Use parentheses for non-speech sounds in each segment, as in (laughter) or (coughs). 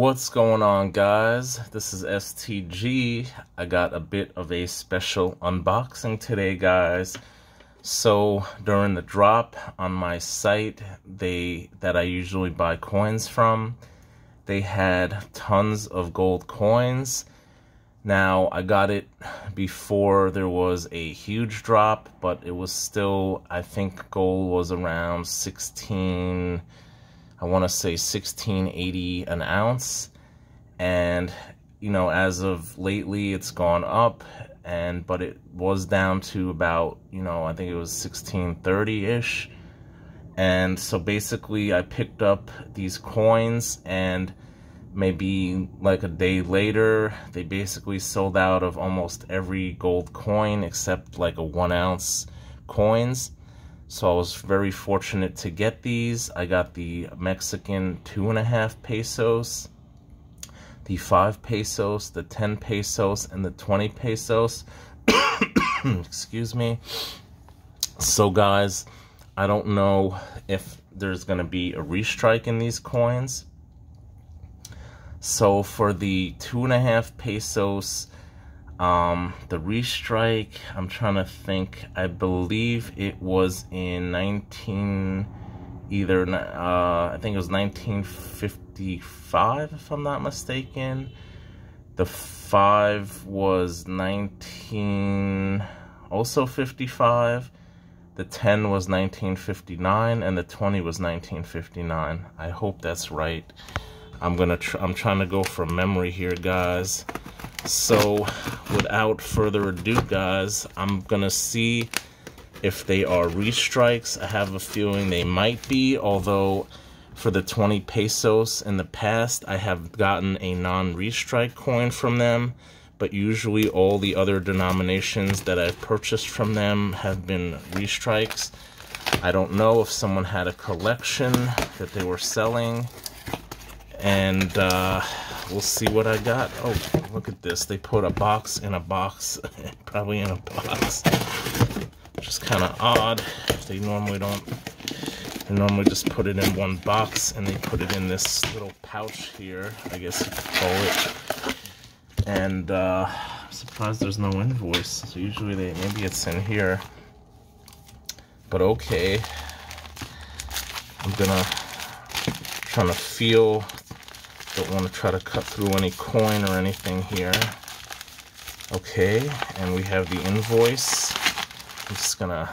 What's going on guys? This is STG. I got a bit of a special unboxing today guys. So during the drop on my site they that I usually buy coins from, they had tons of gold coins. Now I got it before there was a huge drop, but it was still I think gold was around 16 I want to say 1680 an ounce. And, you know, as of lately, it's gone up. And, but it was down to about, you know, I think it was 1630 ish. And so basically, I picked up these coins and maybe like a day later, they basically sold out of almost every gold coin except like a one ounce coins. So I was very fortunate to get these. I got the Mexican two and a half pesos, the five pesos, the 10 pesos, and the 20 pesos. (coughs) Excuse me. So guys, I don't know if there's going to be a restrike in these coins. So for the two and a half pesos, um, the restrike, I'm trying to think. I believe it was in 19, either, uh, I think it was 1955, if I'm not mistaken. The 5 was 19, also 55. The 10 was 1959, and the 20 was 1959. I hope that's right. I'm gonna, tr I'm trying to go from memory here, guys. So without further ado, guys, I'm going to see if they are restrikes. I have a feeling they might be, although for the 20 pesos in the past, I have gotten a non-restrike coin from them, but usually all the other denominations that I've purchased from them have been restrikes. I don't know if someone had a collection that they were selling, and uh, we'll see what I got. Oh, look at this. They put a box in a box, (laughs) probably in a box, which is kind of odd. They normally don't, they normally just put it in one box and they put it in this little pouch here, I guess you could call it. And uh, I'm surprised there's no invoice. So usually they, maybe it's in here. But okay. I'm gonna, trying to feel don't want to try to cut through any coin or anything here. Okay, and we have the invoice. I'm just gonna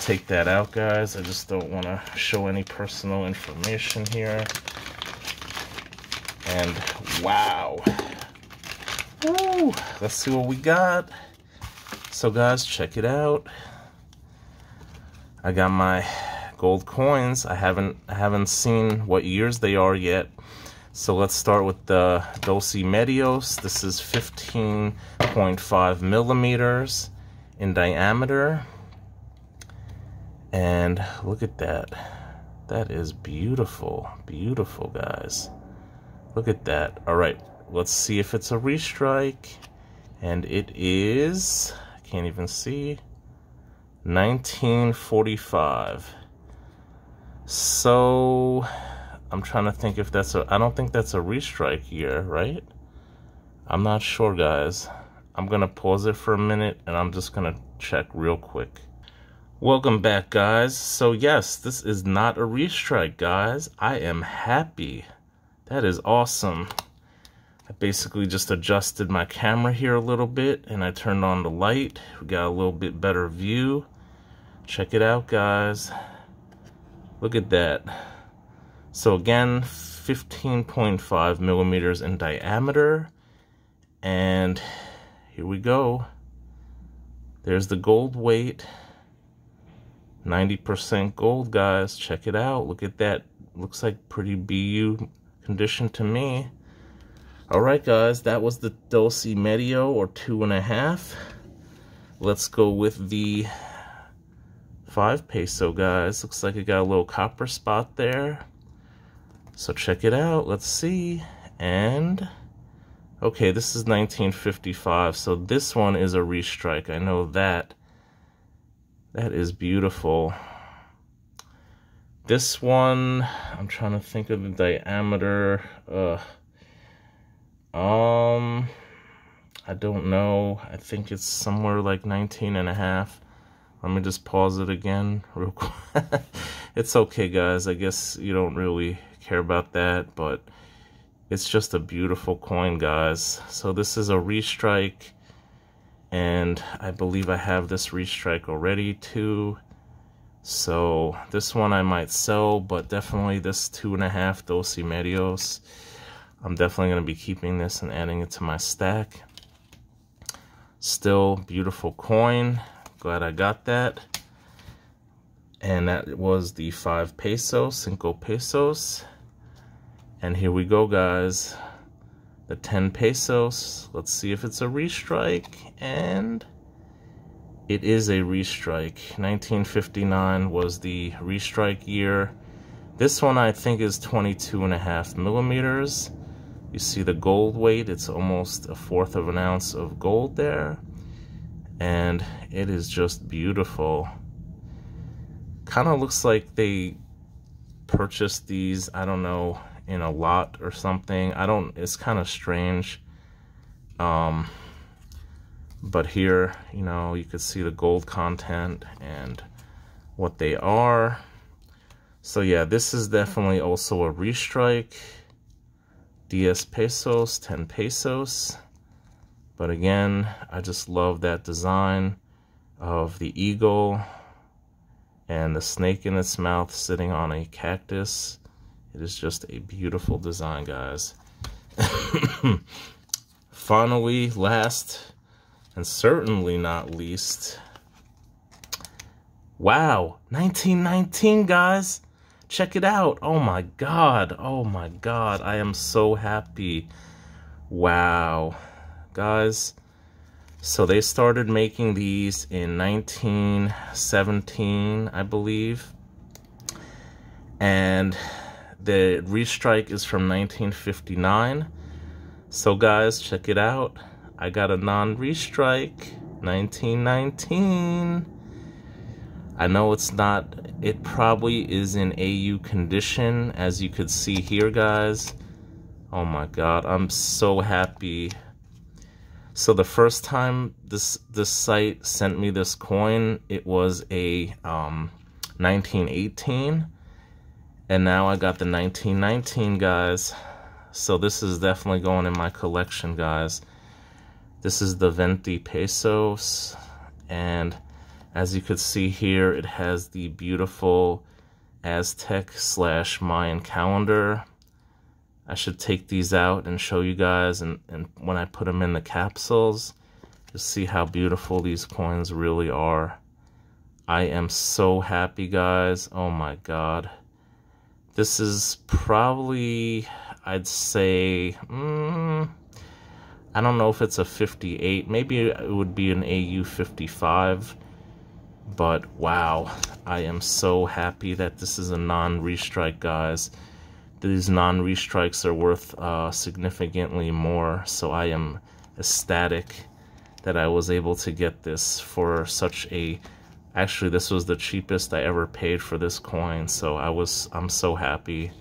take that out, guys. I just don't want to show any personal information here. And wow. Woo! Let's see what we got. So guys, check it out. I got my gold coins. I haven't I haven't seen what years they are yet. So let's start with the Dos y Medios. This is 15.5 millimeters in diameter. And look at that. That is beautiful. Beautiful, guys. Look at that. All right, let's see if it's a restrike. And it is, I can't even see, 1945. So I'm trying to think if that's a, I don't think that's a restrike year, right? I'm not sure, guys. I'm going to pause it for a minute and I'm just going to check real quick. Welcome back, guys. So yes, this is not a restrike, guys. I am happy. That is awesome. I basically just adjusted my camera here a little bit and I turned on the light. We got a little bit better view. Check it out, guys. Look at that. So again, 15.5 millimeters in diameter. And here we go. There's the gold weight. 90% gold, guys. Check it out. Look at that. Looks like pretty BU condition to me. All right, guys. That was the Dos y Medio, or two and a half. Let's go with the five peso, guys. Looks like it got a little copper spot there. So check it out. Let's see. And, okay, this is 1955. So this one is a restrike. I know that. That is beautiful. This one, I'm trying to think of the diameter. Uh, Um, I don't know. I think it's somewhere like 19 and a half. Let me just pause it again real (laughs) quick. it's okay, guys. I guess you don't really care about that, but it's just a beautiful coin, guys. So this is a restrike, and I believe I have this restrike already too. So this one I might sell, but definitely this two and a half Dos Medios. I'm definitely going to be keeping this and adding it to my stack. Still beautiful coin. Glad I got that. And that was the 5 pesos, cinco pesos. And here we go, guys. The 10 pesos. Let's see if it's a restrike. And it is a restrike. 1959 was the restrike year. This one I think is 22 and a half millimeters. You see the gold weight, it's almost a fourth of an ounce of gold there and it is just beautiful. Kind of looks like they purchased these, I don't know, in a lot or something. I don't, it's kind of strange. Um, but here, you know, you could see the gold content and what they are. So yeah, this is definitely also a restrike. Diez pesos, 10 pesos. But again, I just love that design of the eagle and the snake in its mouth sitting on a cactus. It is just a beautiful design, guys. (laughs) Finally, last and certainly not least, wow, 1919, guys. Check it out. Oh my God. Oh my God. I am so happy. Wow guys. So they started making these in 1917, I believe. And the restrike is from 1959. So guys, check it out. I got a non-restrike, 1919. I know it's not, it probably is in AU condition, as you could see here, guys. Oh my God, I'm so happy so the first time this this site sent me this coin, it was a um, 1918, and now I got the 1919 guys. So this is definitely going in my collection, guys. This is the 20 pesos, and as you could see here, it has the beautiful Aztec slash Mayan calendar I should take these out and show you guys and, and when I put them in the capsules to see how beautiful these coins really are. I am so happy guys. Oh my god. This is probably, I'd say, mm, I don't know if it's a 58. Maybe it would be an AU 55. But wow, I am so happy that this is a non-restrike, guys these non-restrikes are worth uh, significantly more, so I am ecstatic that I was able to get this for such a actually this was the cheapest I ever paid for this coin so I was I'm so happy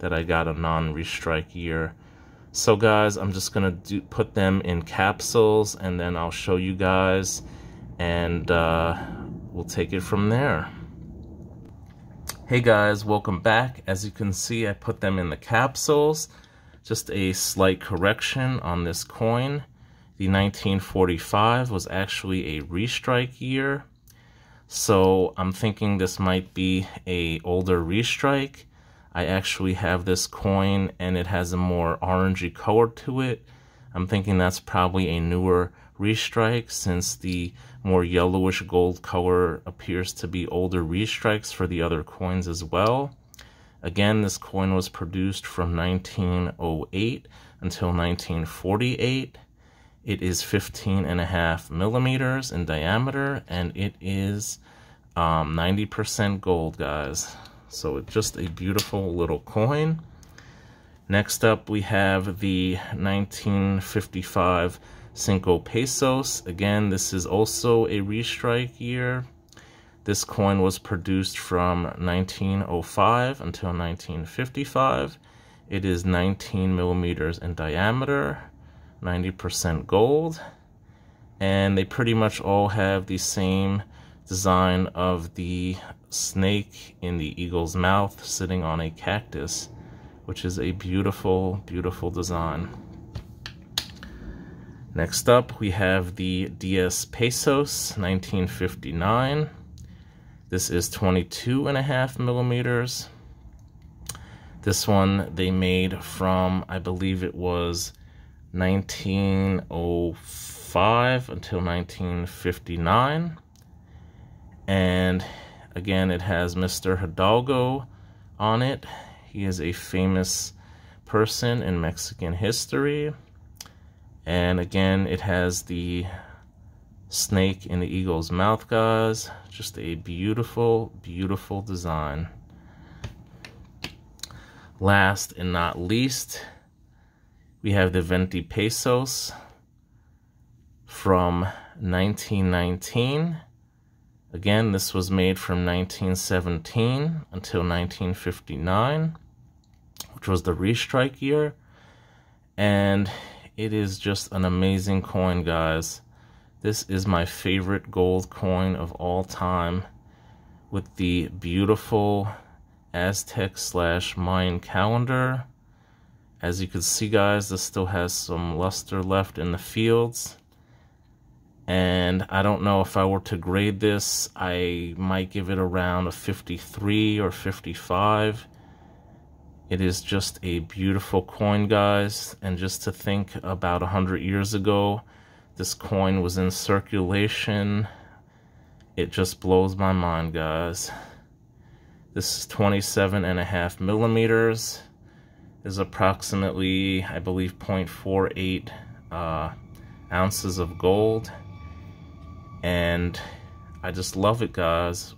that I got a non-restrike year so guys I'm just gonna do put them in capsules and then I'll show you guys and uh, we'll take it from there Hey guys, welcome back. As you can see, I put them in the capsules. Just a slight correction on this coin. The 1945 was actually a restrike year. So I'm thinking this might be a older restrike. I actually have this coin and it has a more orangey color to it. I'm thinking that's probably a newer restrike since the more yellowish gold color appears to be older restrikes for the other coins as well. Again, this coin was produced from 1908 until 1948. It is 15 and a half millimeters in diameter and it is 90% um, gold, guys. So it's just a beautiful little coin. Next up, we have the 1955 Cinco Pesos. Again, this is also a restrike year. This coin was produced from 1905 until 1955. It is 19 millimeters in diameter. 90% gold. And they pretty much all have the same design of the snake in the eagle's mouth sitting on a cactus, which is a beautiful, beautiful design. Next up, we have the Diez Pesos 1959. This is 22 and a half millimeters. This one they made from, I believe it was 1905 until 1959. And again, it has Mr. Hidalgo on it. He is a famous person in Mexican history. And again, it has the snake in the eagle's mouth, guys. Just a beautiful, beautiful design. Last and not least, we have the 20 pesos from 1919. Again, this was made from 1917 until 1959, which was the restrike year. And it is just an amazing coin, guys. This is my favorite gold coin of all time with the beautiful Aztec slash Mayan calendar. As you can see, guys, this still has some luster left in the fields. And I don't know if I were to grade this, I might give it around a 53 or 55. It is just a beautiful coin, guys. And just to think about 100 years ago, this coin was in circulation. It just blows my mind, guys. This is 27 and a half millimeters. Is approximately, I believe, 0.48 uh, ounces of gold. And I just love it, guys.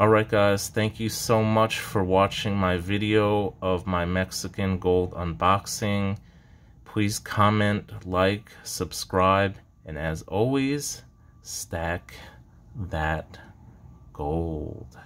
Alright guys, thank you so much for watching my video of my Mexican gold unboxing. Please comment, like, subscribe, and as always, stack that gold.